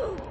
Ooh.